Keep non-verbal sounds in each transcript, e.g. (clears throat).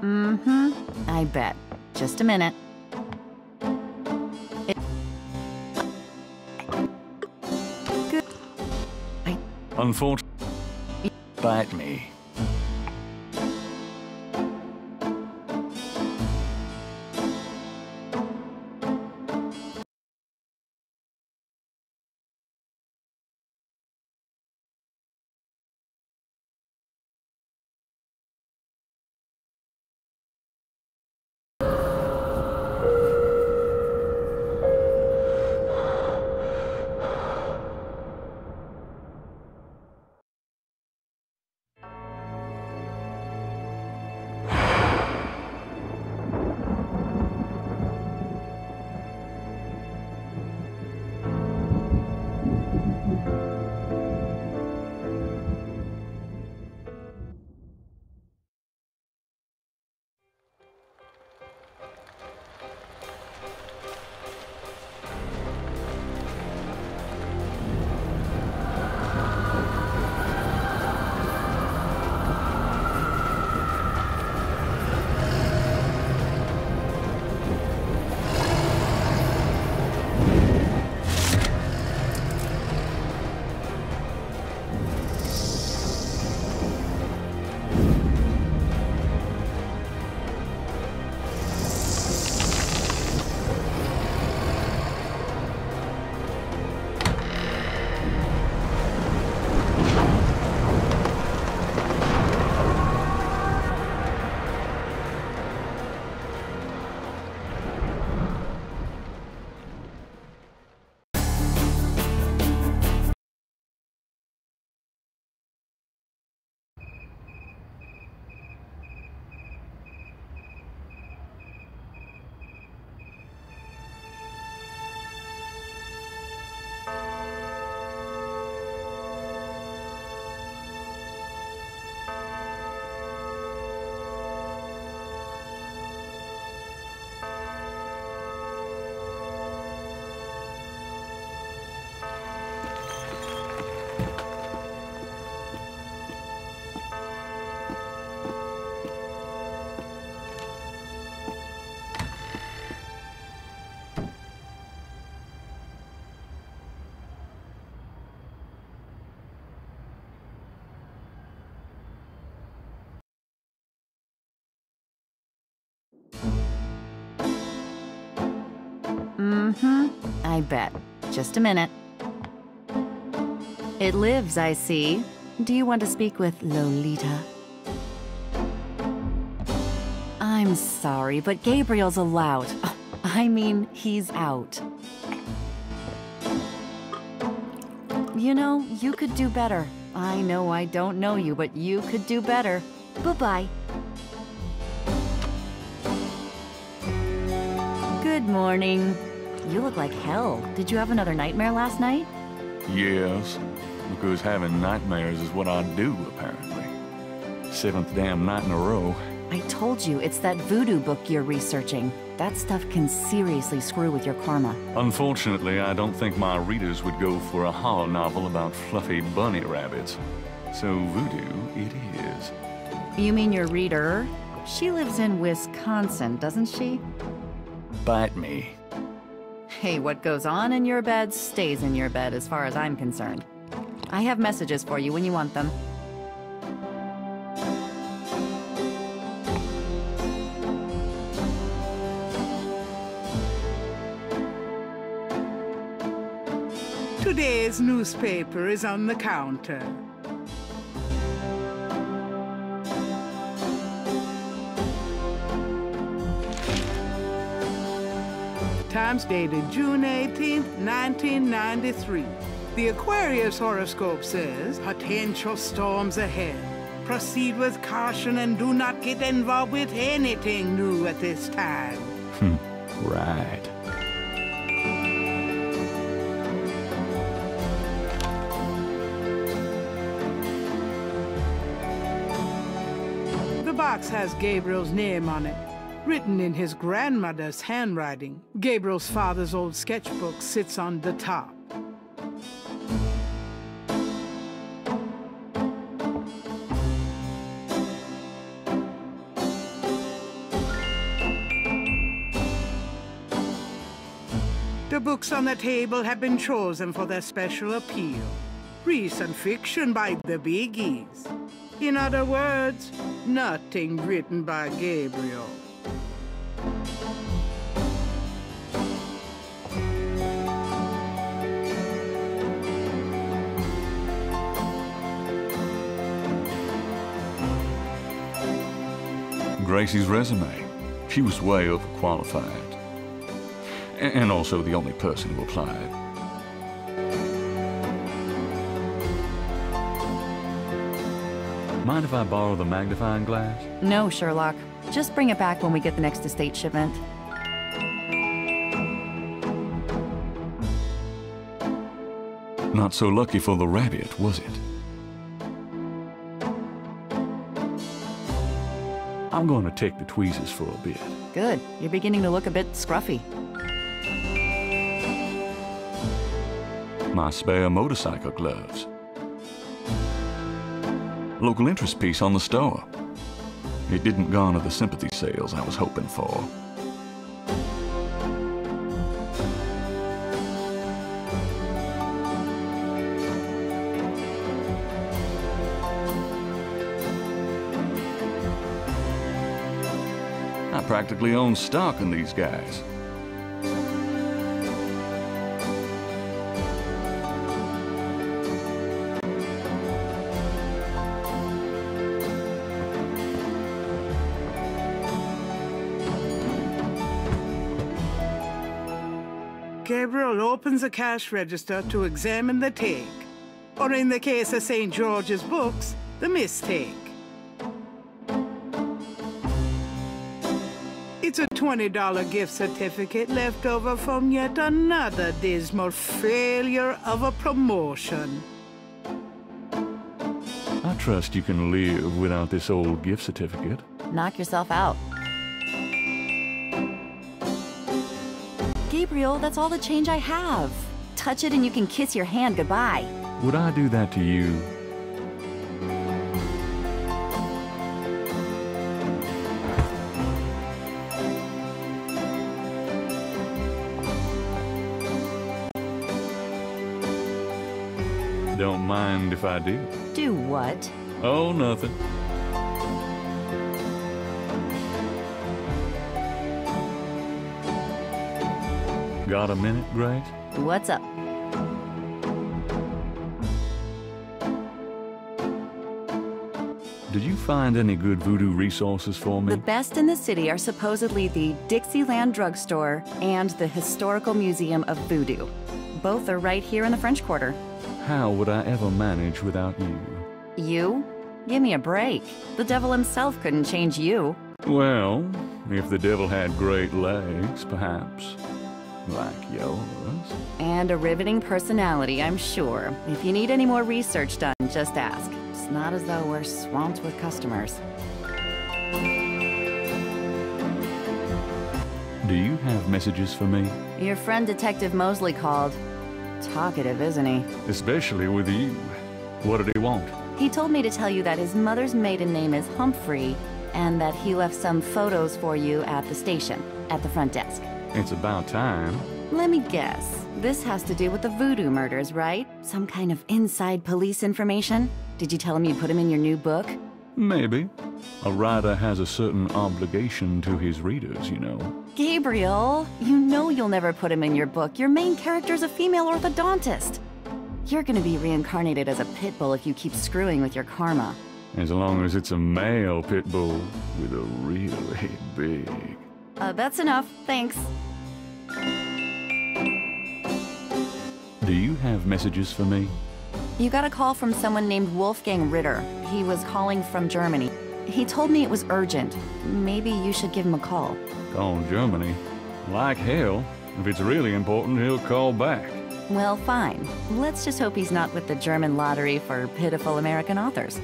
Mm-hmm, I bet. Just a minute. It Good. I Unfortunately, bite me. Mm-hmm. I bet. Just a minute. It lives, I see. Do you want to speak with Lolita? I'm sorry, but Gabriel's allowed. (laughs) I mean, he's out. You know, you could do better. I know I don't know you, but you could do better. Bye-bye. Good morning. You look like hell. Did you have another nightmare last night? Yes, because having nightmares is what I do, apparently. Seventh damn night in a row. I told you, it's that voodoo book you're researching. That stuff can seriously screw with your karma. Unfortunately, I don't think my readers would go for a horror novel about fluffy bunny rabbits. So voodoo it is. You mean your reader? She lives in Wisconsin, doesn't she? Bite me. Hey, what goes on in your bed stays in your bed as far as I'm concerned. I have messages for you when you want them. Today's newspaper is on the counter. Times dated June 18, 1993. The Aquarius horoscope says, potential storms ahead. Proceed with caution and do not get involved with anything new at this time. Hmm, right. The box has Gabriel's name on it, written in his grandmother's handwriting. Gabriel's father's old sketchbook sits on the top. The books on the table have been chosen for their special appeal. Recent fiction by the biggies. In other words, nothing written by Gabriel. Gracie's resume. She was way overqualified. And also the only person who applied. Mind if I borrow the magnifying glass? No, Sherlock. Just bring it back when we get the next estate shipment. Not so lucky for the rabbit, was it? I'm going to take the tweezers for a bit. Good. You're beginning to look a bit scruffy. My spare motorcycle gloves. Local interest piece on the store. It didn't garner the sympathy sales I was hoping for. Practically own stock in these guys. Gabriel opens a cash register to examine the take, or in the case of St. George's books, the mistake. $20 gift certificate left over from yet another dismal failure of a promotion. I trust you can live without this old gift certificate. Knock yourself out. Gabriel, that's all the change I have. Touch it and you can kiss your hand goodbye. Would I do that to you? Mind if I do. Do what? Oh, nothing. Got a minute, Grace? What's up? Did you find any good voodoo resources for me? The best in the city are supposedly the Dixieland Drugstore and the Historical Museum of Voodoo. Both are right here in the French Quarter. How would I ever manage without you? You? Give me a break. The devil himself couldn't change you. Well, if the devil had great legs, perhaps. Like yours. And a riveting personality, I'm sure. If you need any more research done, just ask. It's not as though we're swamped with customers. Do you have messages for me? Your friend Detective Mosley called. Talkative, isn't he? Especially with you. What did he want? He told me to tell you that his mother's maiden name is Humphrey, and that he left some photos for you at the station, at the front desk. It's about time. Let me guess. This has to do with the voodoo murders, right? Some kind of inside police information? Did you tell him you'd put him in your new book? Maybe. A writer has a certain obligation to his readers, you know. Gabriel, you know you'll never put him in your book. Your main character's a female orthodontist. You're gonna be reincarnated as a pit bull if you keep screwing with your karma. As long as it's a male pit bull with a really big. Uh, that's enough, thanks. Do you have messages for me? You got a call from someone named Wolfgang Ritter. He was calling from Germany. He told me it was urgent. Maybe you should give him a call. Call Germany. Like hell. If it's really important, he'll call back. Well, fine. Let's just hope he's not with the German lottery for pitiful American authors.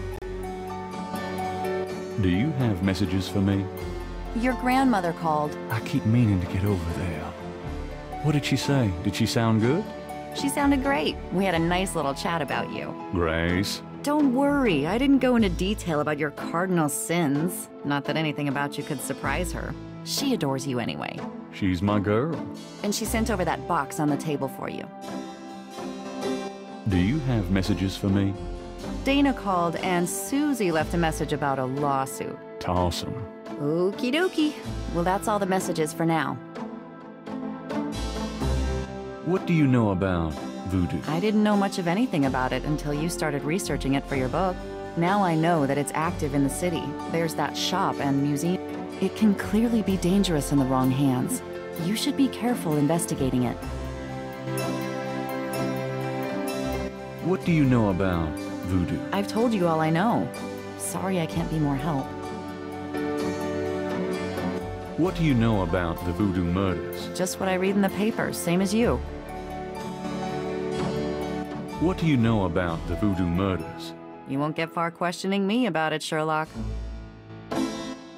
Do you have messages for me? Your grandmother called. I keep meaning to get over there. What did she say? Did she sound good? She sounded great. We had a nice little chat about you. Grace. Don't worry, I didn't go into detail about your cardinal sins. Not that anything about you could surprise her. She adores you anyway. She's my girl. And she sent over that box on the table for you. Do you have messages for me? Dana called and Susie left a message about a lawsuit. Toss 'em. Okie dokie. Well, that's all the messages for now. What do you know about voodoo? I didn't know much of anything about it until you started researching it for your book. Now I know that it's active in the city. There's that shop and museum. It can clearly be dangerous in the wrong hands. You should be careful investigating it. What do you know about voodoo? I've told you all I know. Sorry I can't be more help. What do you know about the voodoo murders? Just what I read in the papers, same as you. What do you know about the voodoo murders? You won't get far questioning me about it, Sherlock.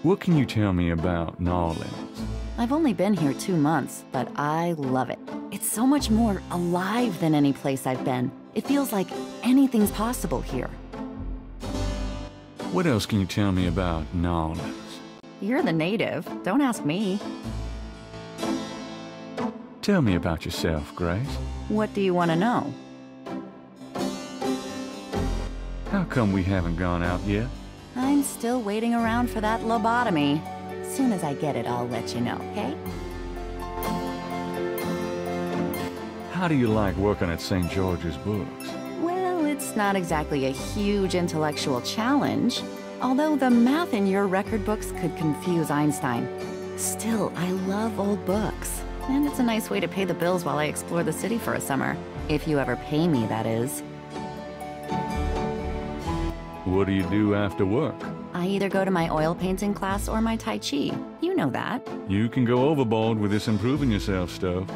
What can you tell me about New Orleans? I've only been here two months, but I love it. It's so much more alive than any place I've been. It feels like anything's possible here. What else can you tell me about New Orleans? You're the native. Don't ask me. Tell me about yourself, Grace. What do you want to know? Come we haven't gone out yet? I'm still waiting around for that lobotomy. Soon as I get it, I'll let you know, okay? How do you like working at St. George's Books? Well, it's not exactly a huge intellectual challenge, although the math in your record books could confuse Einstein. Still, I love old books, and it's a nice way to pay the bills while I explore the city for a summer. If you ever pay me, that is. What do you do after work? I either go to my oil painting class or my Tai Chi. You know that. You can go overboard with this improving yourself stuff.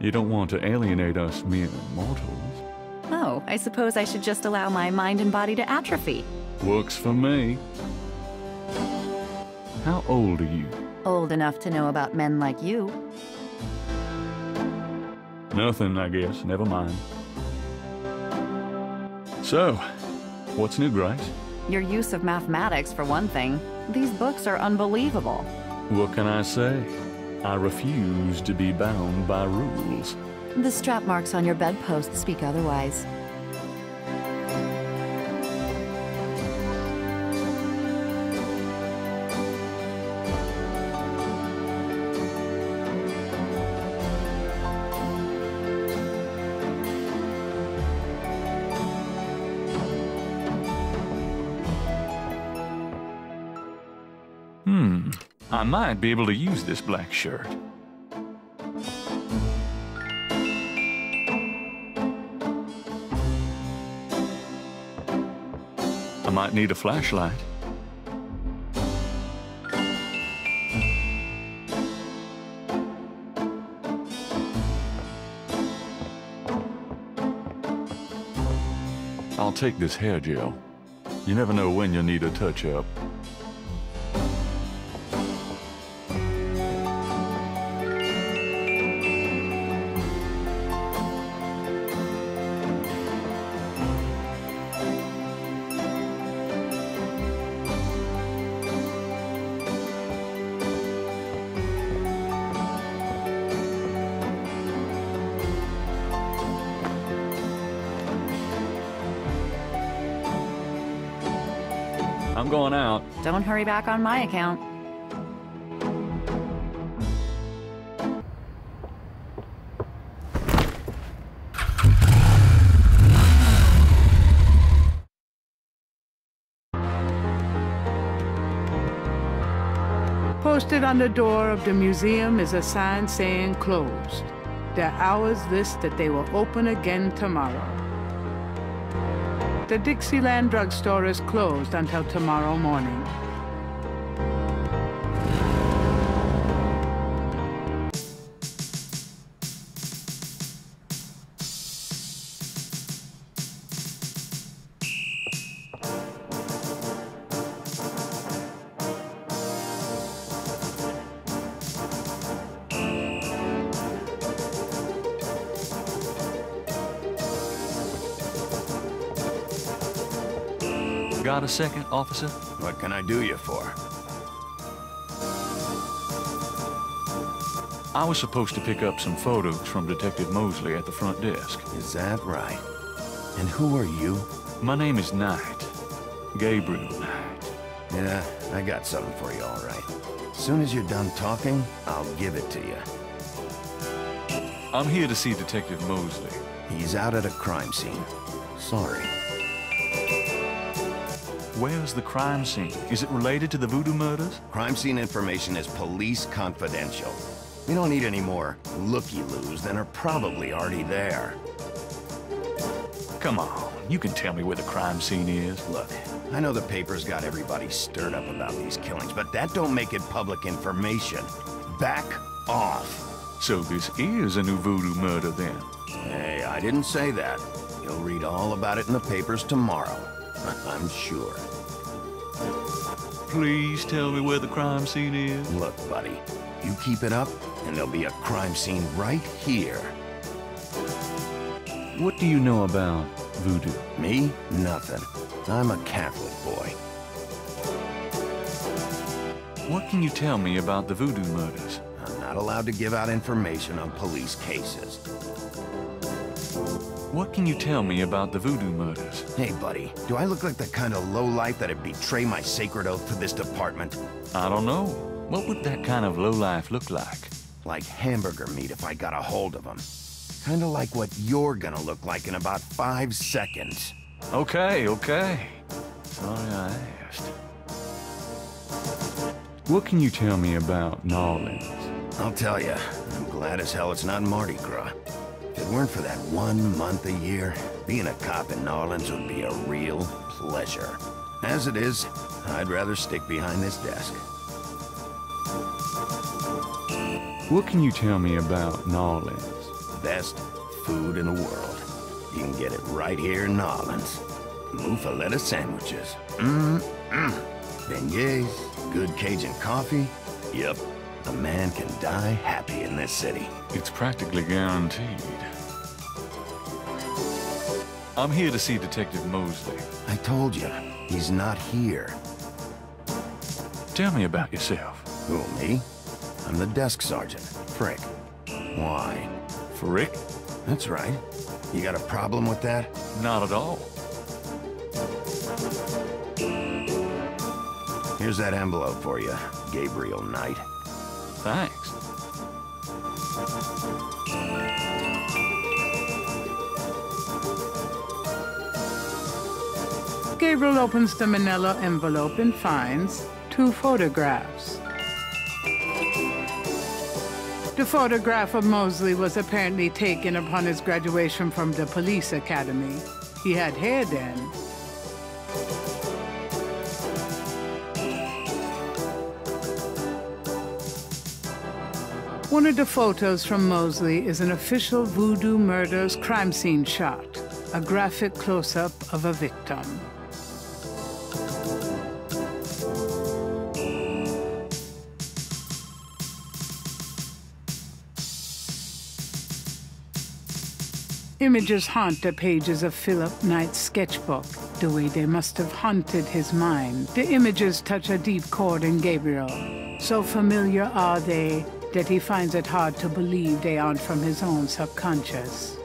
You don't want to alienate us mere mortals. Oh, I suppose I should just allow my mind and body to atrophy. Works for me. How old are you? Old enough to know about men like you. Nothing, I guess. Never mind. So, what's new, Grace? Your use of mathematics, for one thing. These books are unbelievable. What can I say? I refuse to be bound by rules. The strap marks on your bedpost speak otherwise. Might be able to use this black shirt. I might need a flashlight. I'll take this hair gel. You never know when you'll need a touch-up. Don't hurry back on my account. Posted on the door of the museum is a sign saying closed. Their hours list that they will open again tomorrow. The Dixieland drugstore is closed until tomorrow morning. Second, officer? What can I do you for? I was supposed to pick up some photos from Detective Mosley at the front desk. Is that right? And who are you? My name is Knight. Gabriel Knight. Yeah, I got something for you, all right. As soon as you're done talking, I'll give it to you. I'm here to see Detective Mosley. He's out at a crime scene. Sorry. Where's the crime scene? Is it related to the voodoo murders? Crime scene information is police confidential. We don't need any more looky-loos than are probably already there. Come on, you can tell me where the crime scene is. Look, I know the paper's got everybody stirred up about these killings, but that don't make it public information. Back off. So this is a new voodoo murder then? Hey, I didn't say that. You'll read all about it in the papers tomorrow. (laughs) I'm sure. Please tell me where the crime scene is. Look, buddy, you keep it up, and there'll be a crime scene right here. What do you know about voodoo? Me? Nothing. I'm a Catholic boy. What can you tell me about the voodoo murders? I'm not allowed to give out information on police cases. What can you tell me about the voodoo murders? Hey, buddy, do I look like the kind of lowlife that'd betray my sacred oath to this department? I don't know. What would that kind of lowlife look like? Like hamburger meat if I got a hold of them. Kinda like what you're gonna look like in about five seconds. Okay, okay. Sorry I asked. What can you tell me about Nolans? I'll tell you, I'm glad as hell it's not Mardi Gras. If it weren't for that one month a year, being a cop in New Orleans would be a real pleasure. As it is, I'd rather stick behind this desk. What can you tell me about Nolans? Best food in the world. You can get it right here in New Orleans. Muffaletta sandwiches. Mmm-mmm. Beignets, good Cajun coffee. Yep, a man can die happy in this city. It's practically guaranteed. I'm here to see Detective Mosley. I told you, he's not here. Tell me about yourself. Who, me? I'm the desk sergeant, Frick. Why? Frick? That's right. You got a problem with that? Not at all. Here's that envelope for you, Gabriel Knight. Gabriel opens the manila envelope and finds two photographs. The photograph of Mosley was apparently taken upon his graduation from the police academy. He had hair then. One of the photos from Mosley is an official Voodoo Murders crime scene shot, a graphic close-up of a victim. Images haunt the pages of Philip Knight's sketchbook, the way they must have haunted his mind. The images touch a deep chord in Gabriel. So familiar are they that he finds it hard to believe they aren't from his own subconscious.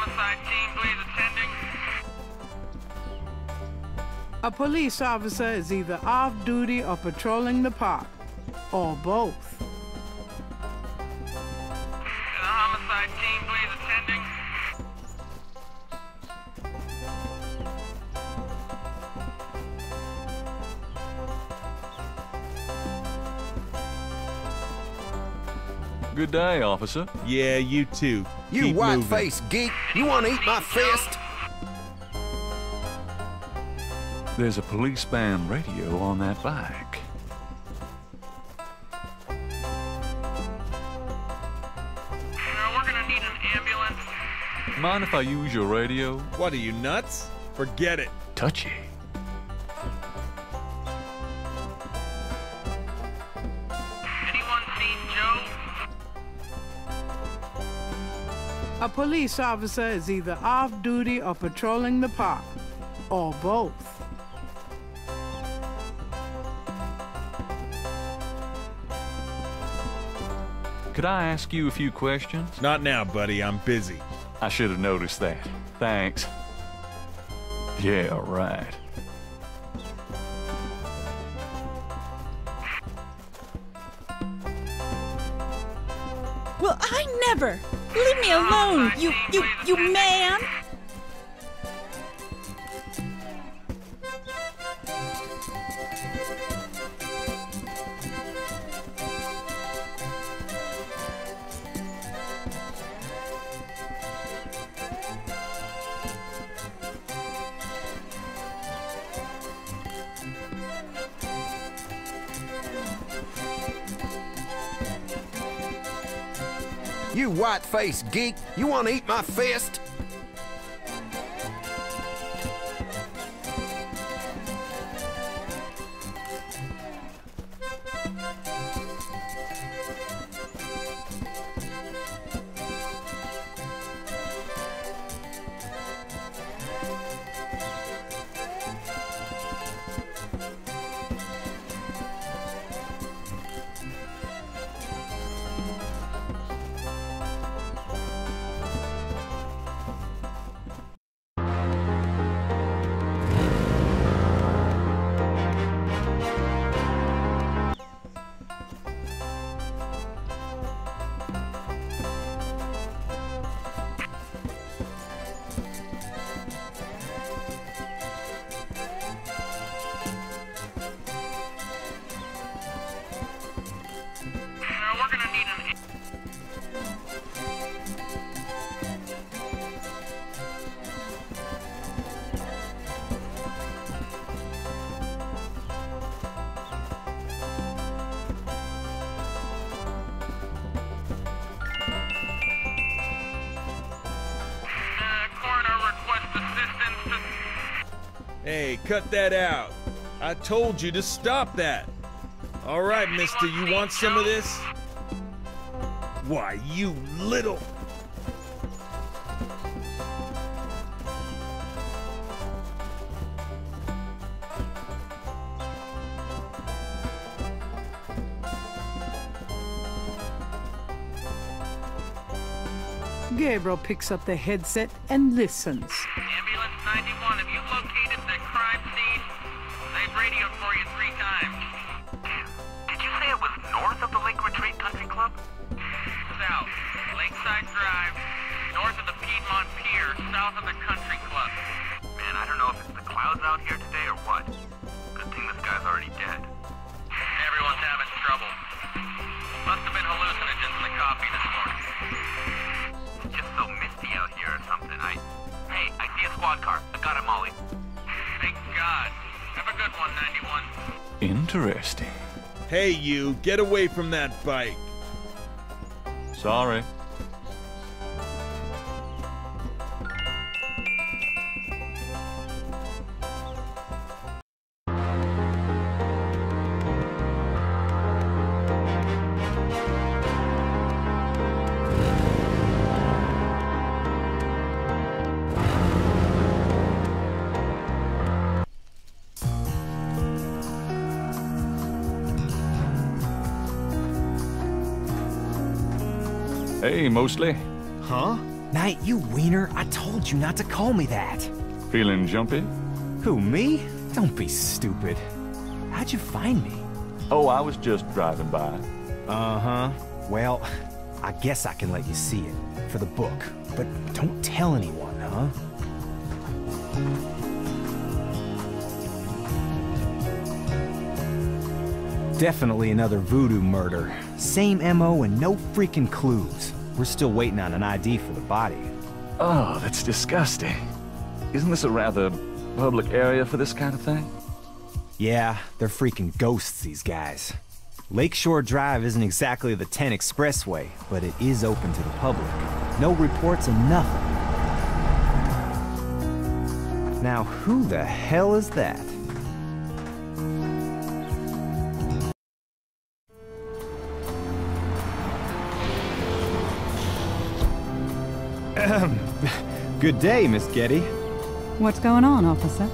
Homicide team, please attending. A police officer is either off duty or patrolling the park, or both. Good day, officer. Yeah, you too. You Keep white-faced geek! You want to eat my fist? There's a police band radio on that bike. We're gonna need an ambulance. Mind if I use your radio? What are you, nuts? Forget it. Touchy. A police officer is either off duty or patrolling the park, or both. Could I ask you a few questions? Not now, buddy. I'm busy. I should have noticed that. Thanks. Yeah, right. Well, I never. Leave me alone, you, you, you man. White-faced geek, you want to eat my fist? Hey, cut that out. I told you to stop that. All right, mister, you want some of this? Why, you little. Gabriel picks up the headset and listens. Interesting. Hey, you, get away from that bike. Sorry. Mostly. Huh? Knight, you wiener, I told you not to call me that. Feeling jumpy? Who, me? Don't be stupid. How'd you find me? Oh, I was just driving by. Uh-huh. Well, I guess I can let you see it for the book, but don't tell anyone, huh? Definitely another voodoo murder. Same MO and no freaking clues. We're still waiting on an ID for the body. Oh, that's disgusting. Isn't this a rather public area for this kind of thing? Yeah, they're freaking ghosts, these guys. Lakeshore Drive isn't exactly the 10 expressway, but it is open to the public. No reports and nothing. Now, who the hell is that? (clears throat) Good day, Miss Gedde. What's going on, officer?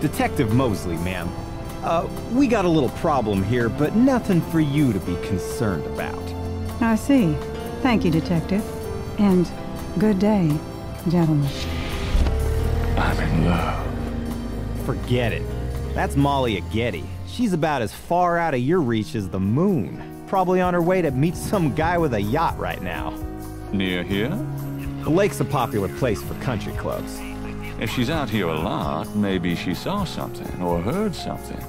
Detective Mosley, ma'am. Uh, we got a little problem here, but nothing for you to be concerned about. I see. Thank you, Detective. And good day, gentlemen. I'm in love. Forget it. That's Malia Gedde. She's about as far out of your reach as the moon. Probably on her way to meet some guy with a yacht right now. Near here? The lake's a popular place for country clubs. If she's out here a lot, maybe she saw something or heard something.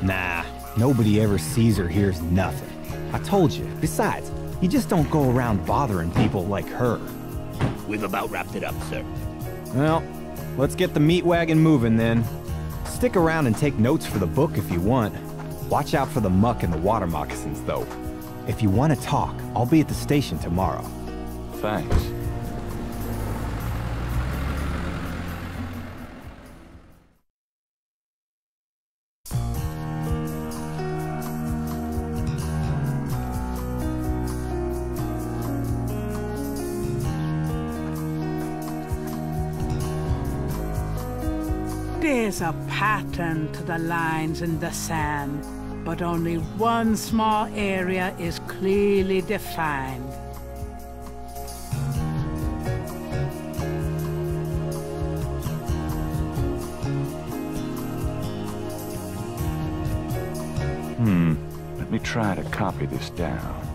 Nah, nobody ever sees or hears nothing. I told you. Besides, you just don't go around bothering people like her. We've about wrapped it up, sir. Well, let's get the meat wagon moving then. Stick around and take notes for the book if you want. Watch out for the muck and the water moccasins, though. If you want to talk, I'll be at the station tomorrow. Thanks. There's a pattern to the lines in the sand, but only one small area is clearly defined. Hmm. Let me try to copy this down.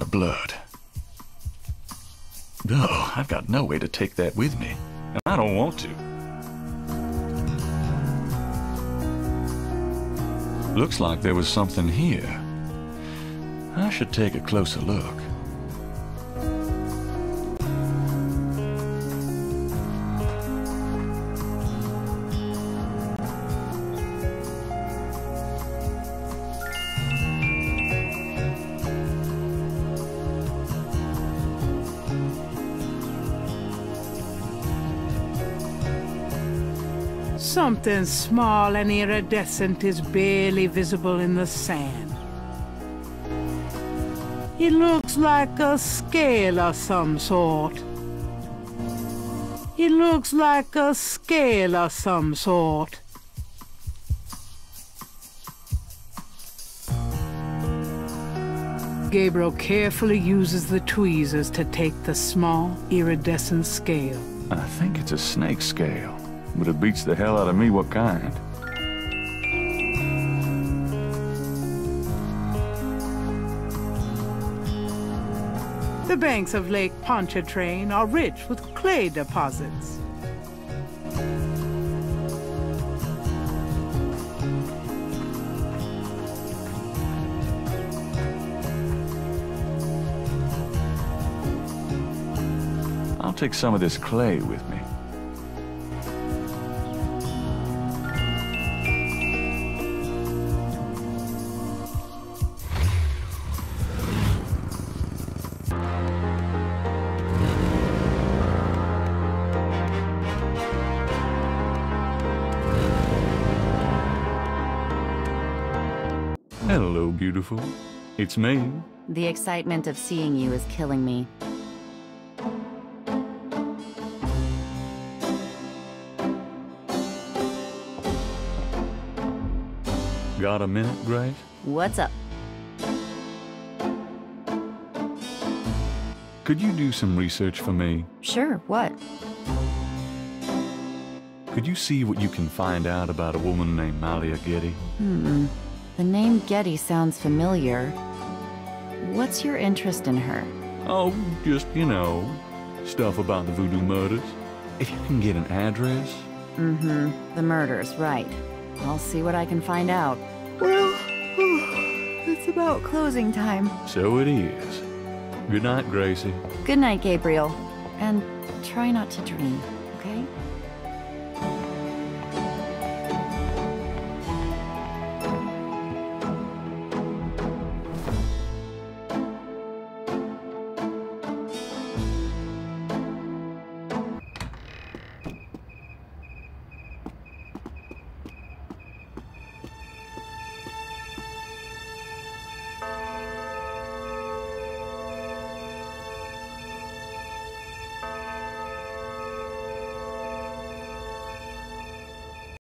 Lot of blood. Oh, I've got no way to take that with me, and I don't want to. Looks like there was something here. I should take a closer look. Something small and iridescent is barely visible in the sand. It looks like a scale of some sort. It looks like a scale of some sort. Gabriel carefully uses the tweezers to take the small, iridescent scale. I think it's a snake scale, but it beats the hell out of me what kind. The banks of Lake Pontchartrain are rich with clay deposits. I'll take some of this clay with me. Beautiful. It's me. The excitement of seeing you is killing me. Got a minute, Grace? What's up? Could you do some research for me? Sure, what? Could you see what you can find out about a woman named Malia Gedde? Hmm. The name Gedde sounds familiar. What's your interest in her? Oh, just, you know, stuff about the voodoo murders. If you can get an address. Mm-hmm. The murders, right. I'll see what I can find out. Well, (sighs) it's about closing time. So it is. Good night, Gracie. Good night, Gabriel. And try not to dream?